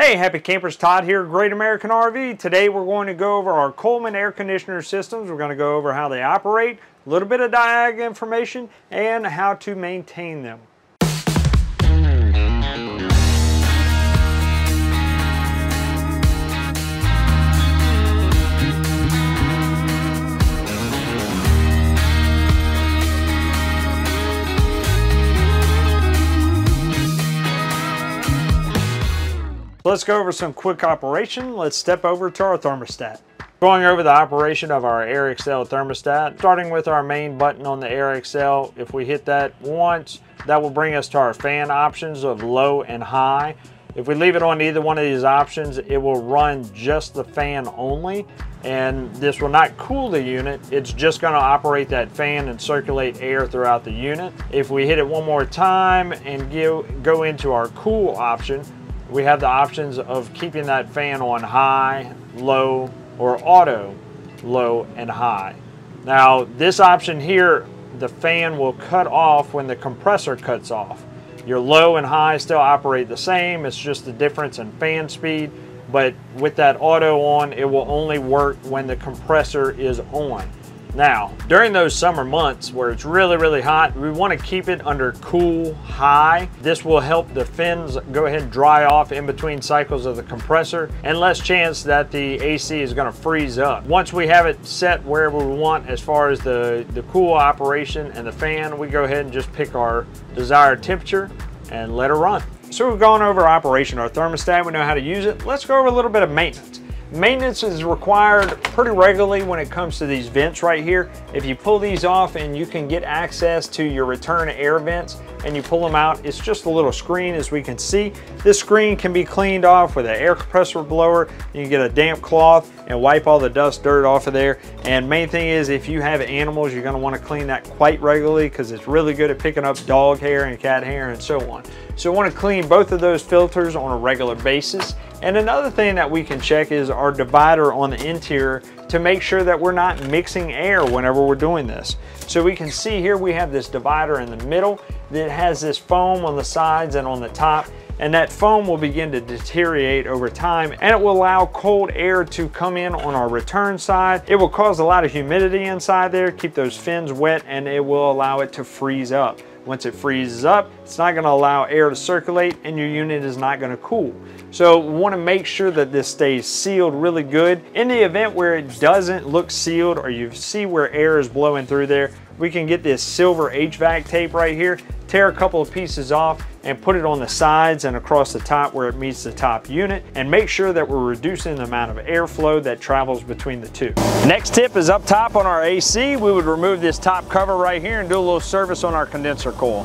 Hey, happy campers, Todd here, Great American RV. Today we're going to go over our Coleman air conditioner systems. We're going to go over how they operate, a little bit of diag information, and how to maintain them. Let's go over some quick operation. Let's step over to our thermostat. Going over the operation of our Air Airxcel thermostat, starting with our main button on the Air Airxcel. If we hit that once, that will bring us to our fan options of low and high. If we leave it on either one of these options, it will run just the fan only, and this will not cool the unit. It's just gonna operate that fan and circulate air throughout the unit. If we hit it one more time and go into our cool option, we have the options of keeping that fan on high, low, or auto, low and high. Now this option here, the fan will cut off when the compressor cuts off. Your low and high still operate the same, it's just the difference in fan speed, but with that auto on, it will only work when the compressor is on. Now, during those summer months where it's really, really hot, we want to keep it under cool high. This will help the fins go ahead and dry off in between cycles of the compressor and less chance that the AC is going to freeze up. Once we have it set wherever we want as far as the, the cool operation and the fan, we go ahead and just pick our desired temperature and let it run. So we've gone over operation, our thermostat, we know how to use it. Let's go over a little bit of maintenance. Maintenance is required pretty regularly when it comes to these vents right here. If you pull these off and you can get access to your return air vents and you pull them out, it's just a little screen as we can see. This screen can be cleaned off with an air compressor blower. You can get a damp cloth and wipe all the dust, dirt off of there. And main thing is if you have animals, you're gonna wanna clean that quite regularly because it's really good at picking up dog hair and cat hair and so on. So want to clean both of those filters on a regular basis. And another thing that we can check is our divider on the interior to make sure that we're not mixing air whenever we're doing this. So we can see here we have this divider in the middle that has this foam on the sides and on the top and that foam will begin to deteriorate over time and it will allow cold air to come in on our return side. It will cause a lot of humidity inside there, keep those fins wet, and it will allow it to freeze up. Once it freezes up, it's not gonna allow air to circulate and your unit is not gonna cool. So we wanna make sure that this stays sealed really good. In the event where it doesn't look sealed or you see where air is blowing through there, we can get this silver HVAC tape right here, tear a couple of pieces off and put it on the sides and across the top where it meets the top unit and make sure that we're reducing the amount of airflow that travels between the two. Next tip is up top on our AC, we would remove this top cover right here and do a little service on our condenser coil.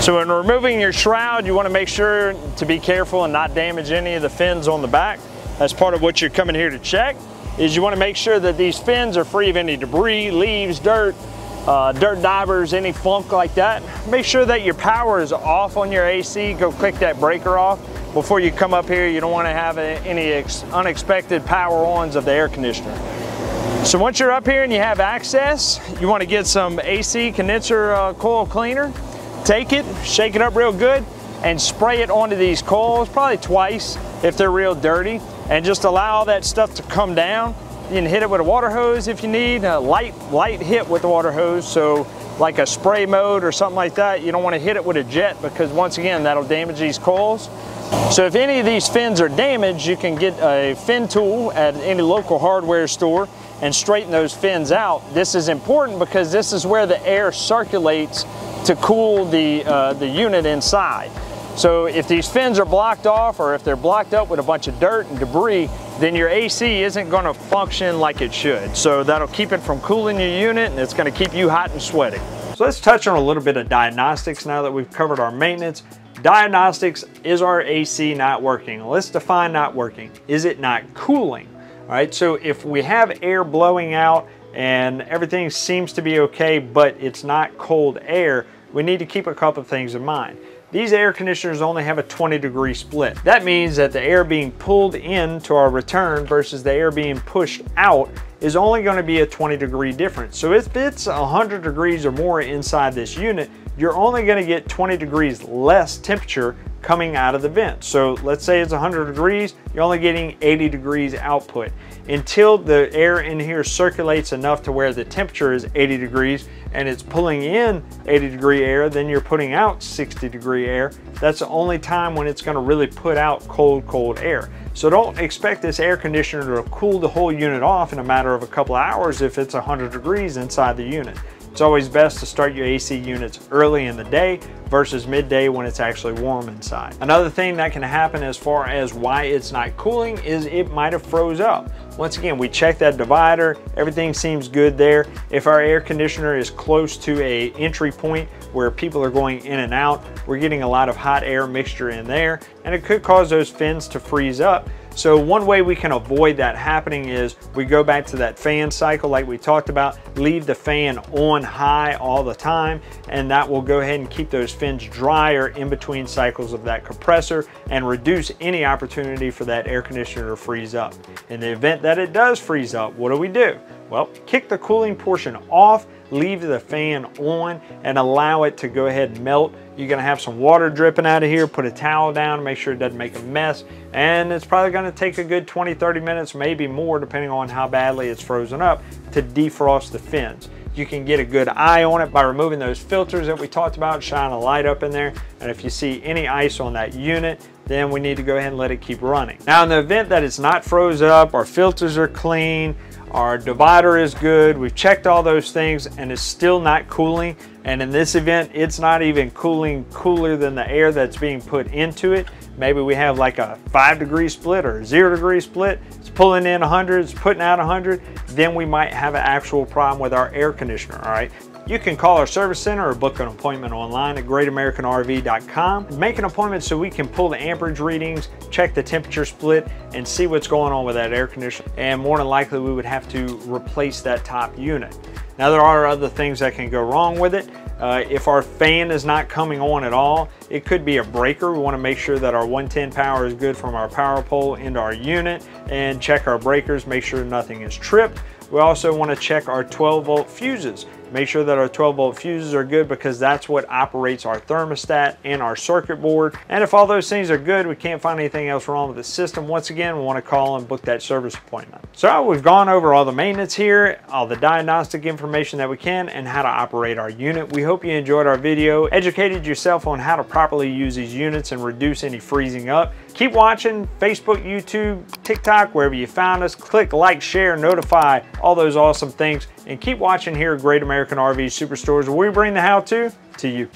So in removing your shroud, you want to make sure to be careful and not damage any of the fins on the back. That's part of what you're coming here to check, is you want to make sure that these fins are free of any debris, leaves, dirt, uh, dirt daubers, any funk like that. Make sure that your power is off on your AC. Go click that breaker off before you come up here. You don't want to have any unexpected power ons of the air conditioner. So once you're up here and you have access, you want to get some AC condenser uh, coil cleaner. Take it, shake it up real good, and spray it onto these coils, probably twice if they're real dirty, and just allow all that stuff to come down you can hit it with a water hose if you need, a light, light hit with the water hose. So like a spray mode or something like that, you don't want to hit it with a jet because once again, that'll damage these coils. So if any of these fins are damaged, you can get a fin tool at any local hardware store and straighten those fins out. This is important because this is where the air circulates to cool the, uh, the unit inside. So if these fins are blocked off or if they're blocked up with a bunch of dirt and debris, then your AC isn't gonna function like it should. So that'll keep it from cooling your unit and it's gonna keep you hot and sweaty. So let's touch on a little bit of diagnostics now that we've covered our maintenance. Diagnostics, is our AC not working? Let's define not working. Is it not cooling? All right, so if we have air blowing out and everything seems to be okay, but it's not cold air, we need to keep a couple of things in mind. These air conditioners only have a 20 degree split. That means that the air being pulled in to our return versus the air being pushed out is only going to be a 20 degree difference. So if it's 100 degrees or more inside this unit, you're only going to get 20 degrees less temperature coming out of the vent. So let's say it's 100 degrees, you're only getting 80 degrees output. Until the air in here circulates enough to where the temperature is 80 degrees and it's pulling in 80 degree air, then you're putting out 60 degree air. That's the only time when it's gonna really put out cold, cold air. So don't expect this air conditioner to cool the whole unit off in a matter of a couple of hours if it's 100 degrees inside the unit. It's always best to start your AC units early in the day versus midday when it's actually warm inside. Another thing that can happen as far as why it's not cooling is it might have froze up. Once again, we check that divider, everything seems good there. If our air conditioner is close to a entry point where people are going in and out, we're getting a lot of hot air mixture in there, and it could cause those fins to freeze up. So one way we can avoid that happening is we go back to that fan cycle like we talked about, leave the fan on high all the time, and that will go ahead and keep those fins drier in between cycles of that compressor and reduce any opportunity for that air conditioner to freeze up. In the event that it does freeze up, what do we do? Well, kick the cooling portion off, leave the fan on, and allow it to go ahead and melt. You're gonna have some water dripping out of here, put a towel down, make sure it doesn't make a mess, and it's probably gonna take a good 20, 30 minutes, maybe more, depending on how badly it's frozen up, to defrost the fins. You can get a good eye on it by removing those filters that we talked about, shine a light up in there, and if you see any ice on that unit, then we need to go ahead and let it keep running. Now in the event that it's not froze up, our filters are clean, our divider is good. We've checked all those things and it's still not cooling. And in this event, it's not even cooling cooler than the air that's being put into it. Maybe we have like a five degree split or zero degree split. It's pulling in 100, it's putting out 100. Then we might have an actual problem with our air conditioner, all right? You can call our service center or book an appointment online at greatamericanrv.com. Make an appointment so we can pull the amperage readings, check the temperature split, and see what's going on with that air conditioner. And more than likely, we would have to replace that top unit. Now there are other things that can go wrong with it. Uh, if our fan is not coming on at all, it could be a breaker. We wanna make sure that our 110 power is good from our power pole into our unit and check our breakers, make sure nothing is tripped. We also wanna check our 12 volt fuses. Make sure that our 12 volt fuses are good because that's what operates our thermostat and our circuit board. And if all those things are good, we can't find anything else wrong with the system. Once again, we want to call and book that service appointment. So we've gone over all the maintenance here, all the diagnostic information that we can, and how to operate our unit. We hope you enjoyed our video, educated yourself on how to properly use these units and reduce any freezing up. Keep watching Facebook, YouTube, TikTok, wherever you found us. Click like, share, notify, all those awesome things. And keep watching here at Great American RV Superstores where we bring the how-to to you.